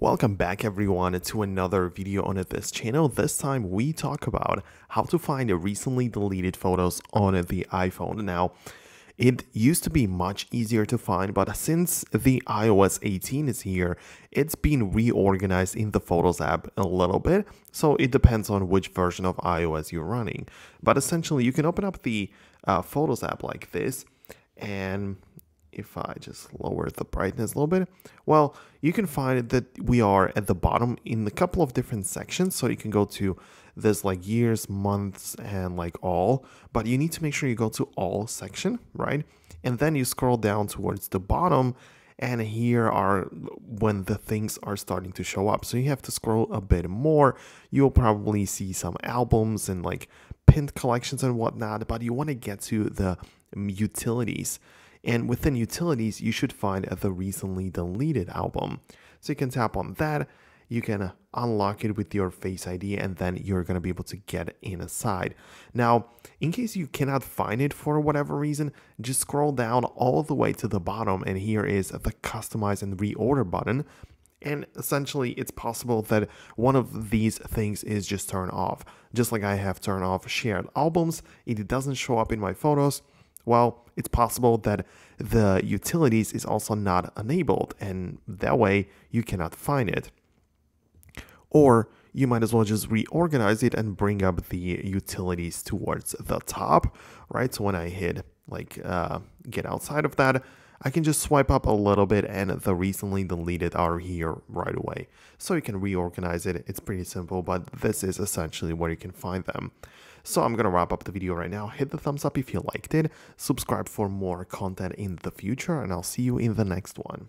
Welcome back everyone to another video on this channel. This time we talk about how to find recently deleted photos on the iPhone. Now, it used to be much easier to find, but since the iOS 18 is here, it's been reorganized in the Photos app a little bit. So it depends on which version of iOS you're running. But essentially, you can open up the uh, Photos app like this and if I just lower the brightness a little bit, well, you can find that we are at the bottom in a couple of different sections. So you can go to this like years, months, and like all, but you need to make sure you go to all section, right? And then you scroll down towards the bottom and here are when the things are starting to show up. So you have to scroll a bit more. You'll probably see some albums and like pinned collections and whatnot, but you want to get to the utilities. And within utilities, you should find the recently deleted album. So you can tap on that, you can uh, unlock it with your Face ID, and then you're going to be able to get inside. Now, in case you cannot find it for whatever reason, just scroll down all the way to the bottom, and here is the customize and reorder button. And essentially, it's possible that one of these things is just turned off. Just like I have turned off shared albums, it doesn't show up in my photos. Well, it's possible that the utilities is also not enabled and that way you cannot find it. Or you might as well just reorganize it and bring up the utilities towards the top, right? So when I hit like uh, get outside of that, I can just swipe up a little bit and the recently deleted are here right away. So you can reorganize it. It's pretty simple, but this is essentially where you can find them. So I'm going to wrap up the video right now. Hit the thumbs up if you liked it. Subscribe for more content in the future and I'll see you in the next one.